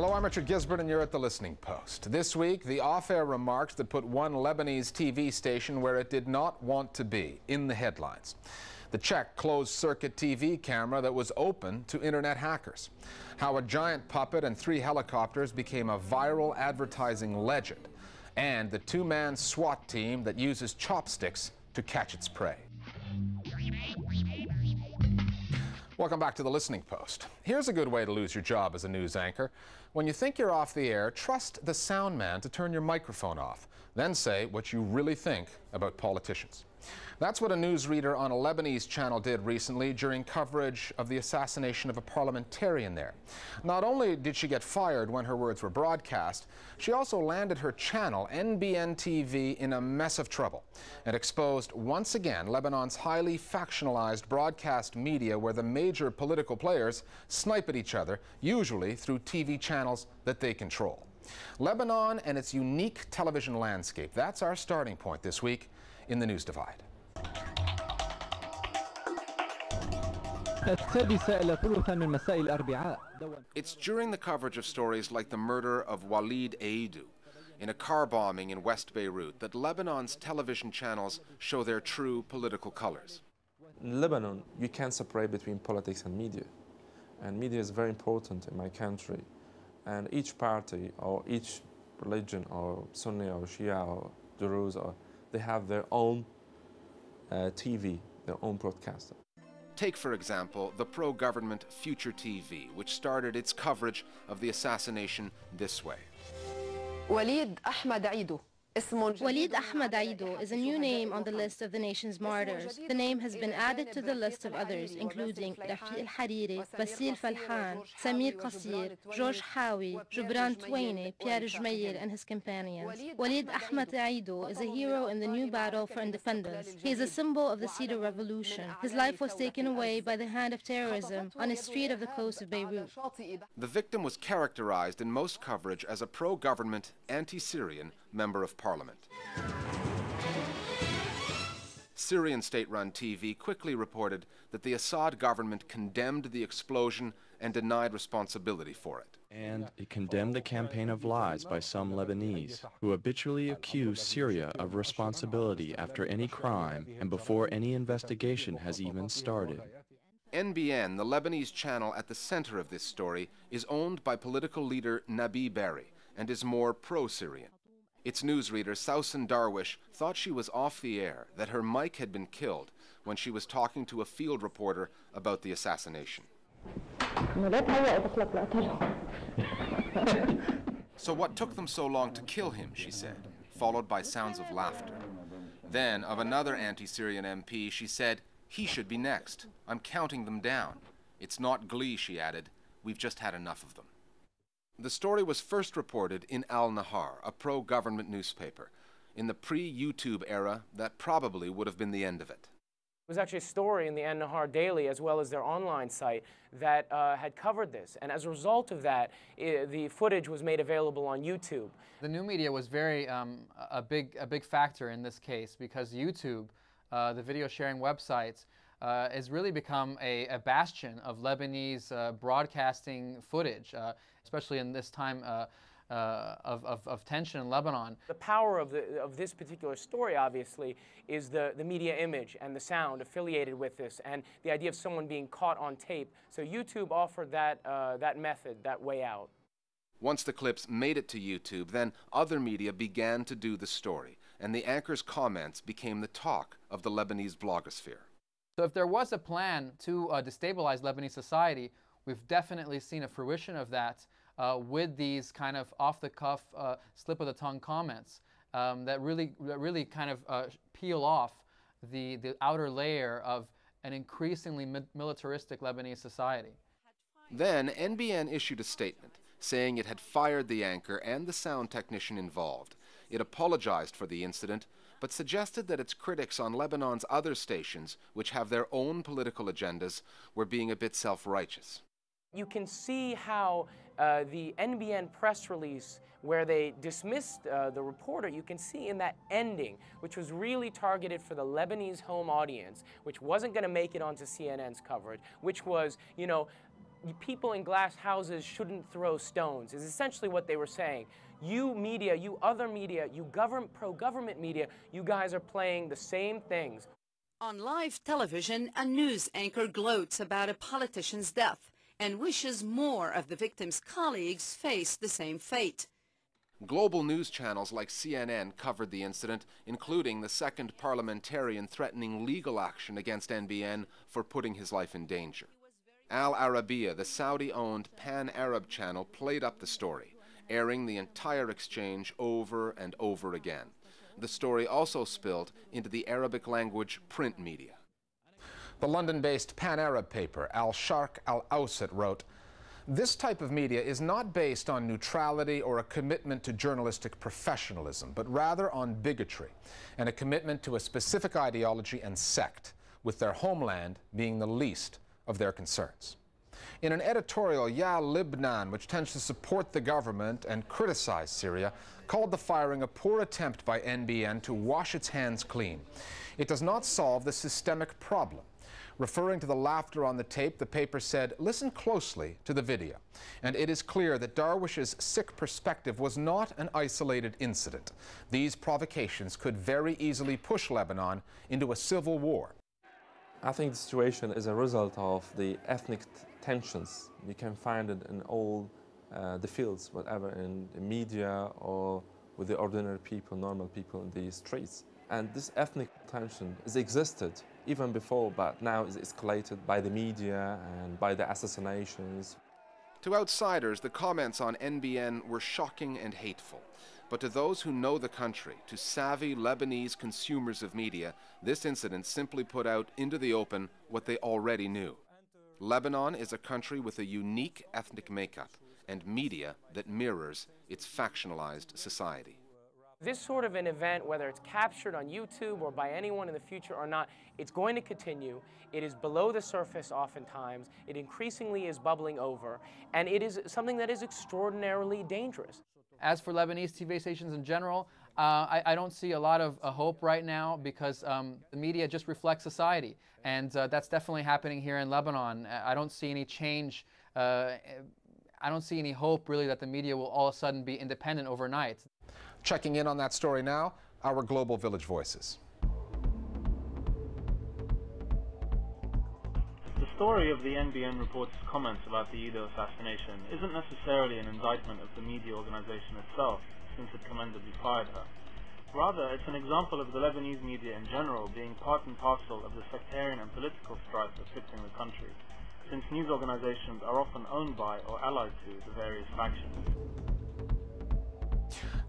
Hello, I'm Richard Gizbert, and you're at the Listening Post. This week, the off air remarks that put one Lebanese TV station where it did not want to be in the headlines. The Czech closed circuit TV camera that was open to internet hackers. How a giant puppet and three helicopters became a viral advertising legend. And the two man SWAT team that uses chopsticks to catch its prey. Welcome back to the Listening Post. Here's a good way to lose your job as a news anchor. When you think you're off the air, trust the sound man to turn your microphone off. Then say what you really think about politicians. That's what a newsreader on a Lebanese channel did recently during coverage of the assassination of a parliamentarian there. Not only did she get fired when her words were broadcast, she also landed her channel, NBN TV, in a mess of trouble and exposed once again Lebanon's highly factionalized broadcast media where the major political players snipe at each other, usually through TV channels that they control. Lebanon and its unique television landscape. That's our starting point this week in the News Divide. It's during the coverage of stories like the murder of Walid Eido in a car bombing in West Beirut that Lebanon's television channels show their true political colors. In Lebanon, you can't separate between politics and media. And media is very important in my country. And each party or each religion or Sunni or Shia or Druze or they have their own uh, TV, their own broadcaster. Take, for example, the pro government Future TV, which started its coverage of the assassination this way. Walid Ahmad Eido. Walid Ahmad Eido is a new name on the list of the nation's martyrs. The name has been added to the list of others, including Rafik al-Hariri, Basil Fleihan, Samir Kassir, George Hawi, Gebran Tueni, Pierre Gemayel, and his companions. Walid Ahmad Eido is a hero in the new battle for independence. He is a symbol of the Cedar Revolution. His life was taken away by the hand of terrorism on a street of the coast of Beirut. The victim was characterized in most coverage as a pro-government, anti-Syrian member of parliament. Syrian state-run TV quickly reported that the Assad government condemned the explosion and denied responsibility for it. And it condemned the campaign of lies by some Lebanese who habitually accuse Syria of responsibility after any crime and before any investigation has even started. NBN, the Lebanese channel at the center of this story, is owned by political leader Nabih Berri and is more pro-Syrian. Its newsreader, Sausan Darwish, thought she was off the air, that her mic had been killed when she was talking to a field reporter about the assassination. so what took them so long to kill him, she said, followed by sounds of laughter. Then, of another anti-Syrian MP, she said, he should be next. I'm counting them down. It's not glee, she added. We've just had enough of them. The story was first reported in Al Nahar, a pro government newspaper. In the pre YouTube era, that probably would have been the end of it. It was actually a story in the Al Nahar Daily, as well as their online site, that uh, had covered this. And as a result of that, it, the footage was made available on YouTube. The new media was very um, a, big, a big factor in this case because YouTube, uh, the video sharing websites, uh, has really become a, a bastion of Lebanese uh, broadcasting footage, uh, especially in this time uh, uh, of, of, of, tension in Lebanon. The power of, the, of this particular story, obviously, is the, the media image and the sound affiliated with this, and the idea of someone being caught on tape. So YouTube offered that, uh, that method, that way out. Once the clips made it to YouTube, then other media began to do the story, and the anchor's comments became the talk of the Lebanese blogosphere. So if there was a plan to uh, destabilize Lebanese society, we've definitely seen a fruition of that uh, with these kind of off-the-cuff, uh, slip-of-the-tongue comments um, that really, that really kind of uh, peel off the, the outer layer of an increasingly mi militaristic Lebanese society. Then NBN issued a statement saying it had fired the anchor and the sound technician involved. It apologized for the incident but suggested that its critics on Lebanon's other stations, which have their own political agendas, were being a bit self righteous. You can see how uh, the NBN press release, where they dismissed uh, the reporter, you can see in that ending, which was really targeted for the Lebanese home audience, which wasn't going to make it onto CNN's coverage, which was, you know, people in glass houses shouldn't throw stones, is essentially what they were saying. You media, you other media, you government, pro government media, you guys are playing the same things. On live television, a news anchor gloats about a politician's death and wishes more of the victim's colleagues face the same fate. Global news channels like CNN covered the incident, including the second parliamentarian threatening legal action against NBN for putting his life in danger. Al Arabiya, the Saudi owned pan Arab channel, played up the story, airing the entire exchange over and over again. The story also spilled into the Arabic language print media. The London based pan Arab paper, Al Sharq Al Awsat, wrote, this type of media is not based on neutrality or a commitment to journalistic professionalism, but rather on bigotry and a commitment to a specific ideology and sect, with their homeland being the least of their concerns. In an editorial, Ya Libnan, which tends to support the government and criticize Syria, called the firing a poor attempt by NBN to wash its hands clean. It does not solve the systemic problem. Referring to the laughter on the tape, the paper said, listen closely to the video. And it is clear that Darwish's sick perspective was not an isolated incident. These provocations could very easily push Lebanon into a civil war. I think the situation is a result of the ethnic tensions. You can find it in all uh, the fields, whatever in the media or with the ordinary people, normal people in the streets. And this ethnic tension has existed even before, but now is escalated by the media and by the assassinations. To outsiders, the comments on NBN were shocking and hateful. But to those who know the country, to savvy Lebanese consumers of media, this incident simply put out into the open what they already knew. Lebanon is a country with a unique ethnic makeup and media that mirrors its factionalized society. This sort of an event, whether it's captured on YouTube or by anyone in the future or not, it's going to continue. It is below the surface oftentimes. It increasingly is bubbling over. And it is something that is extraordinarily dangerous. As for Lebanese TV stations in general, uh, I, I, don't see a lot of uh, hope right now because um, the media just reflects society. And uh, that's definitely happening here in Lebanon. I don't see any change. Uh, I don't see any hope really that the media will all of a sudden be independent overnight. Checking in on that story now, our Global Village Voices. The story of the NBN report's comments about the Eido assassination isn't necessarily an indictment of the media organization itself, since it commendably fired her. Rather, it's an example of the Lebanese media in general being part and parcel of the sectarian and political strife afflicting the country, since news organizations are often owned by or allied to the various factions.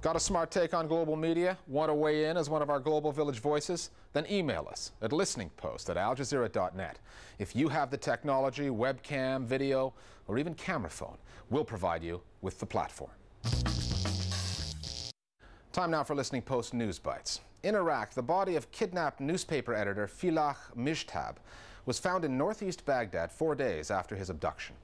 Got a smart take on global media? Want to weigh in as one of our Global Village voices? Then email us at listeningpost at aljazeera.net. If you have the technology, webcam, video, or even camera phone, we'll provide you with the platform. Time now for Listening Post News Bites. In Iraq, the body of kidnapped newspaper editor Filah Mishtab was found in northeast Baghdad four days after his abduction.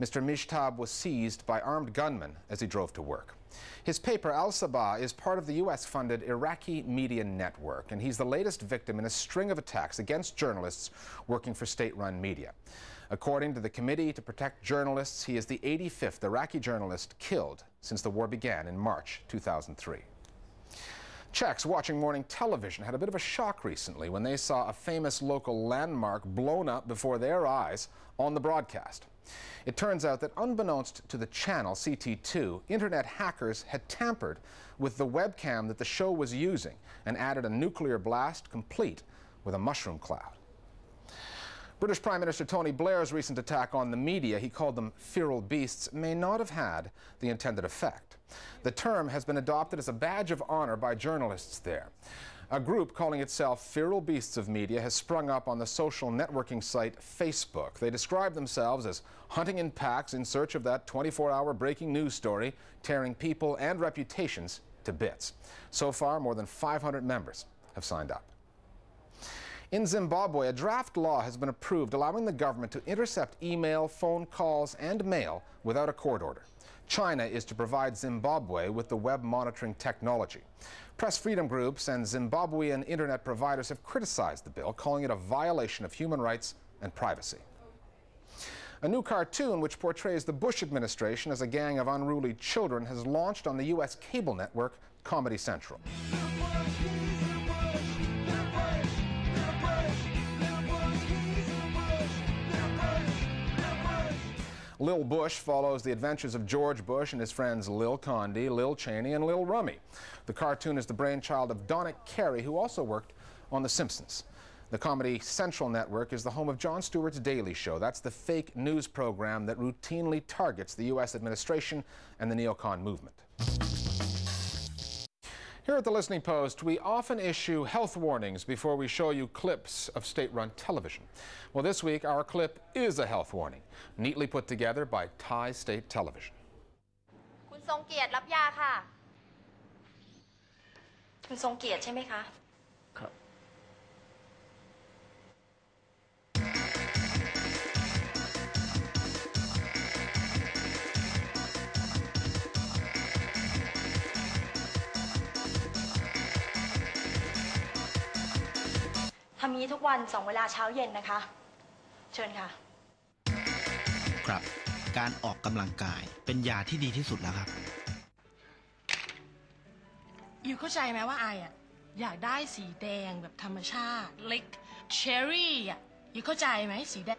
Mr. Mishtab was seized by armed gunmen as he drove to work. His paper, Al Sabah, is part of the U.S. funded Iraqi Media Network, and he's the latest victim in a string of attacks against journalists working for state run media. According to the Committee to Protect Journalists, he is the 85th Iraqi journalist killed since the war began in March 2003. Czechs watching morning television had a bit of a shock recently when they saw a famous local landmark blown up before their eyes on the broadcast. It turns out that unbeknownst to the channel, CT2, internet hackers had tampered with the webcam that the show was using and added a nuclear blast complete with a mushroom cloud. British Prime Minister Tony Blair's recent attack on the media, he called them feral beasts, may not have had the intended effect. The term has been adopted as a badge of honor by journalists there. A group calling itself Feral Beasts of Media has sprung up on the social networking site Facebook. They describe themselves as hunting in packs in search of that 24-hour breaking news story, tearing people and reputations to bits. So far, more than 500 members have signed up. In Zimbabwe, a draft law has been approved allowing the government to intercept email, phone calls, and mail without a court order. China is to provide Zimbabwe with the web monitoring technology. Press freedom groups and Zimbabwean internet providers have criticized the bill, calling it a violation of human rights and privacy. A new cartoon which portrays the Bush administration as a gang of unruly children has launched on the U.S. cable network Comedy Central. Lil Bush follows the adventures of George Bush and his friends Lil Condi, Lil Cheney, and Lil Rummy. The cartoon is the brainchild of Donick Cary, who also worked on The Simpsons. The Comedy Central Network is the home of Jon Stewart's Daily Show. That's the fake news program that routinely targets the U.S. administration and the neocon movement. Here at the Listening Post, we often issue health warnings before we show you clips of state-run television. Well, this week, our clip is a health warning, neatly put together by Thai State Television. คุณทรงเกียรติรับยาค่ะ คุณทรงเกียรติใช่ไหมคะ วันสองเวลาเช้าเย็นนะคะ เชิญค่ะ ครับ การออกกำลังกายเป็นยาที่ดีที่สุดแล้วครับ อยู่เข้าใจไหมว่าไออะอยากได้สีแดงแบบธรรมชาติ เล็กเชอร์รี่อะอยู่เข้าใจไหมสีแดง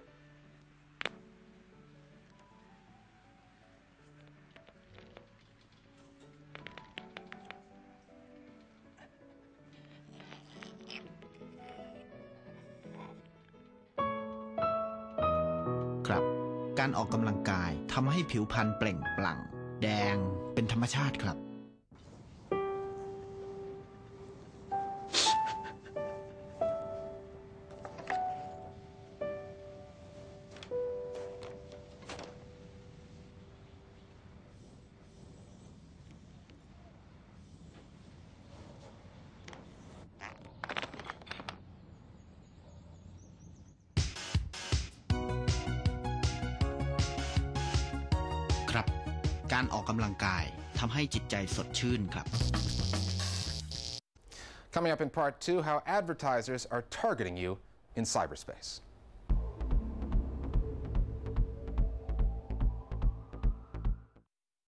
ทำให้ผิวพรรณเปล่งปลั่ง แดงเป็นธรรมชาติครับครับ การออกกำลังกายทำให้จิตใจสดชื่นครับ Coming up in part two, how advertisers are targeting you in cyberspace.